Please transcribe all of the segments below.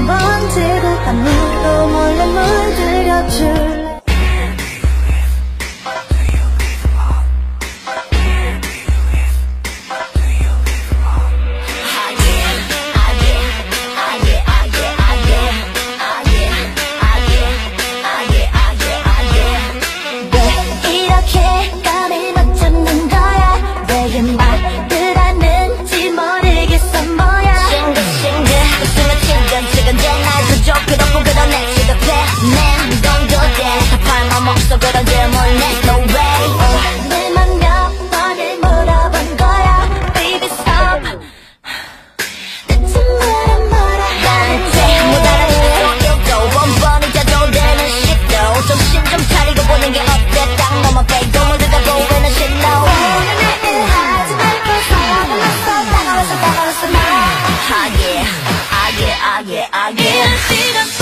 매번 지구 밤으로 몰래 몰래 Yeah, 내맘 몇 번을 물어본 I get. 하지 아예 아예 아예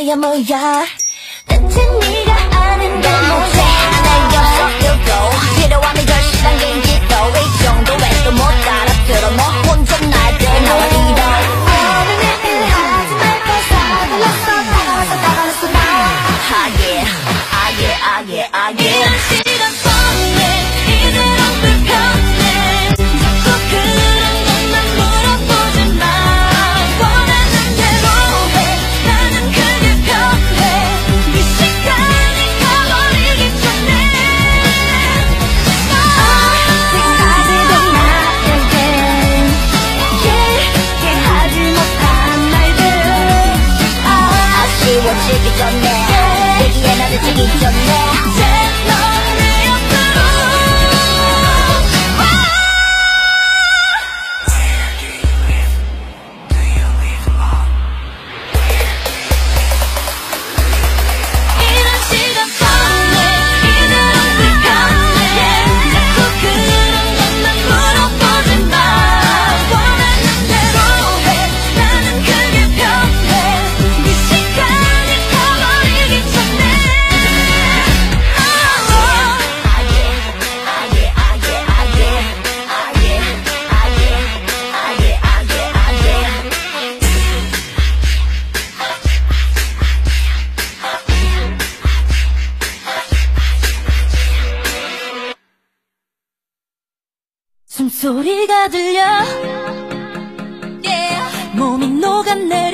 뭐야 뭐야 대체 네가 아는 게 뭐야 내 녀석들도 필요함이 절실한 경기도 이 정도에도 못 알아들어 뭐 혼자 날들 나와 이럴 Ah yeah, ah yeah, ah yeah you. can know 숨소리가 들려. 몸이 녹아내